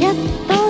一朵。